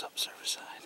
what's up, server?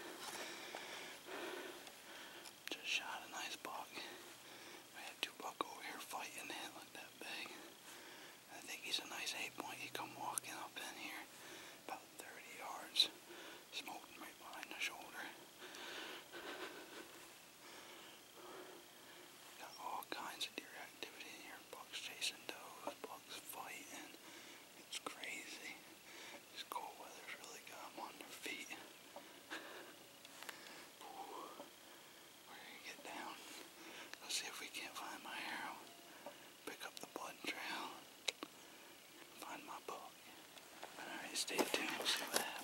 stay tuned, we'll see what happens.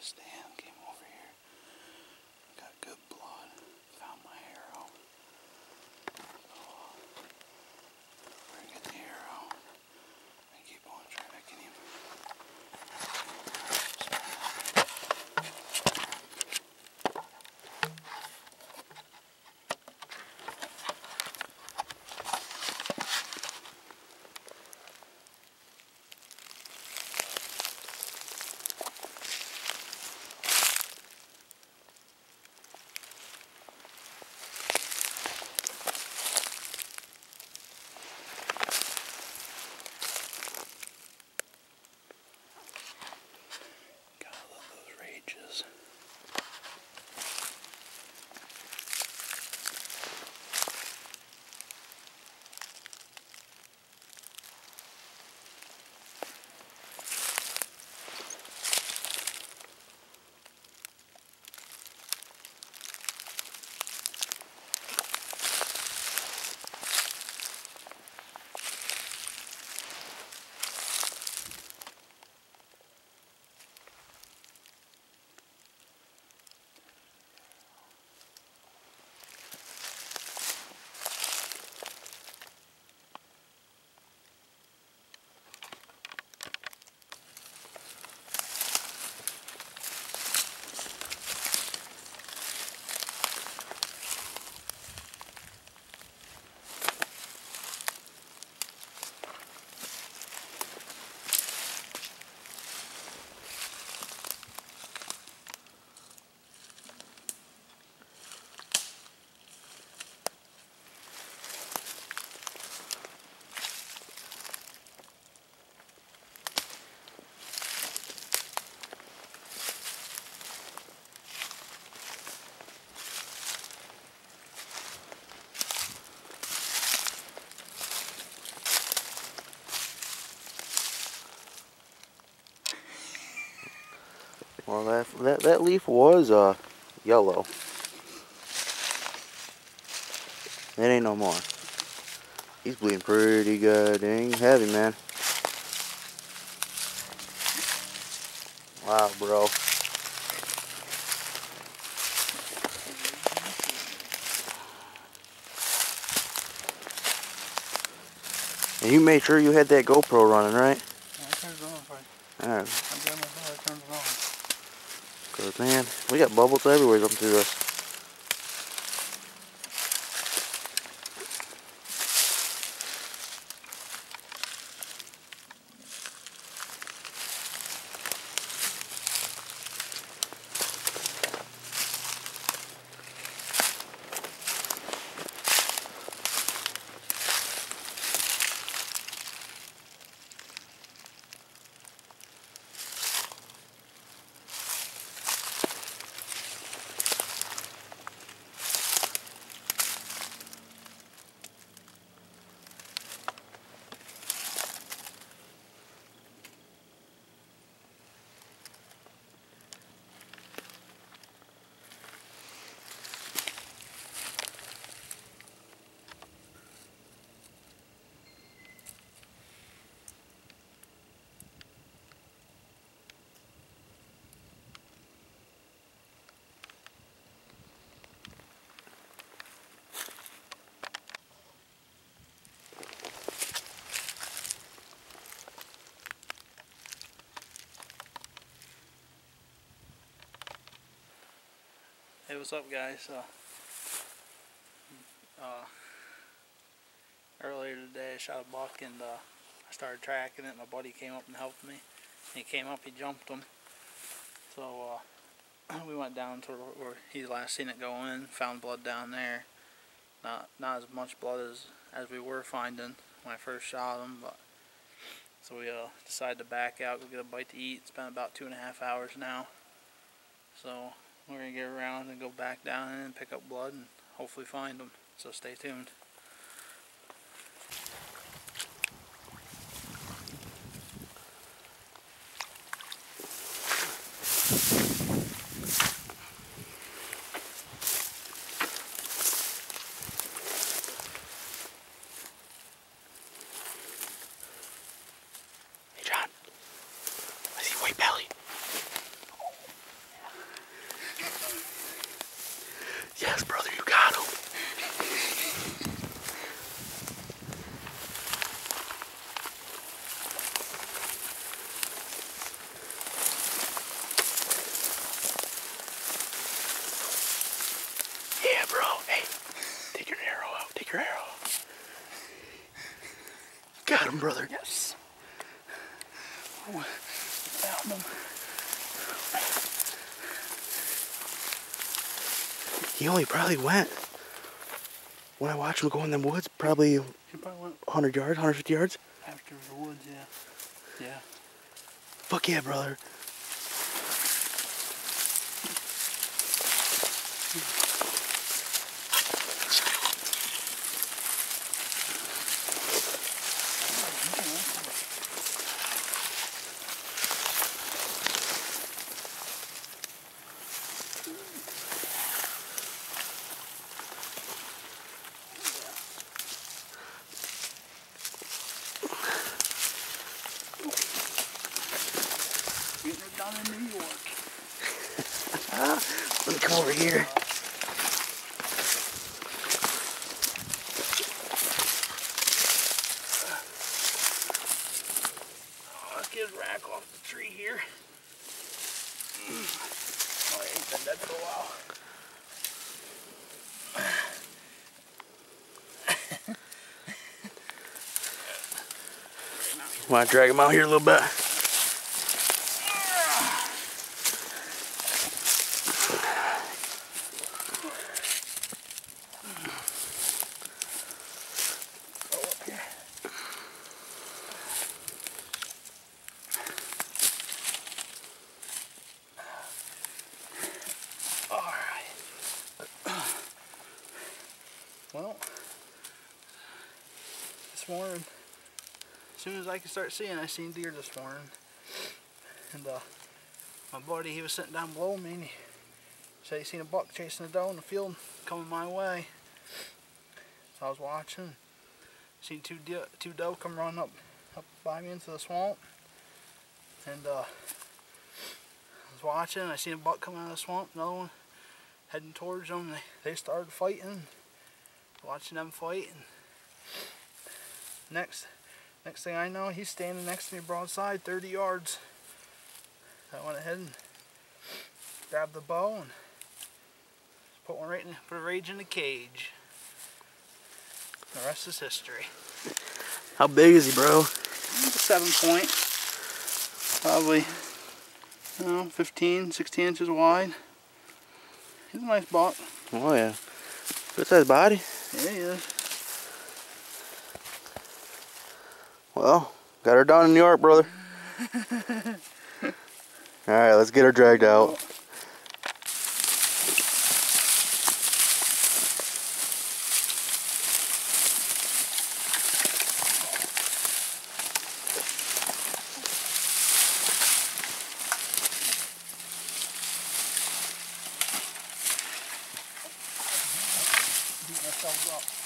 stand. that, that, that leaf was uh, yellow. It ain't no more. He's bleeding pretty good. Dang heavy, man. Wow, bro. And you made sure you had that GoPro running, right? Because, man, we got bubbles everywhere up through us. What's up guys? Uh, uh, earlier today I shot a buck and uh, I started tracking it. My buddy came up and helped me. He came up, he jumped him. So uh, we went down to where he last seen it go in, found blood down there. Not not as much blood as, as we were finding when I first shot him, but so we uh, decided to back out, go get a bite to eat. It's been about two and a half hours now. So we're going to get around and go back down and pick up blood and hopefully find them. So stay tuned. Hey, Yes, brother, you got him. Yeah, bro. Hey, take your arrow out. Take your arrow. Got him, brother. Yes. Found them. He only probably went, when I watched him go in them woods, probably He probably went 100 yards, 150 yards. after the woods, yeah. Yeah. Fuck yeah, brother. Getting it done in New York. Let me come over here. Oh, let's get his rack off the tree here. Mm. Oh, he ain't been dead for a while. Want to drag him out here a little bit? Morning, as soon as I could start seeing, I seen deer this morning. And uh, my buddy, he was sitting down below me and he said he seen a buck chasing a doe in the field coming my way. So I was watching. Seen two deer, two doe come running up up by me into the swamp, and uh, I was watching. I seen a buck coming out of the swamp. Another one heading towards them. They they started fighting. Watching them fight. And next next thing I know, he's standing next to me broadside, 30 yards. I went ahead and grabbed the bow and put one right in, put a rage in the cage. The rest is history. How big is he, bro? seven point. Probably, you know, 15, 16 inches wide. He's a nice buck. Oh, yeah. Good sized body. Yeah, he is. Well, got her down in New York, brother. All right, let's get her dragged out. up.